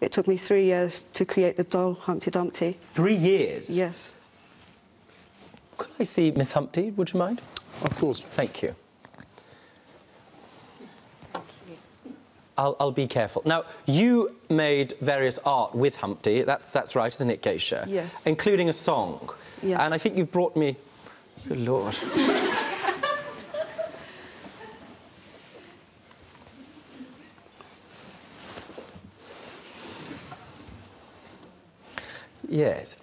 It took me three years to create the doll, Humpty Dumpty. Three years? Yes. Could I see Miss Humpty, would you mind? Of course. Thank you. I'll, I'll be careful. Now, you made various art with Humpty. That's, that's right, isn't it, Geisha? Yes. Including a song. Yeah. And I think you've brought me... Good Lord. Yes.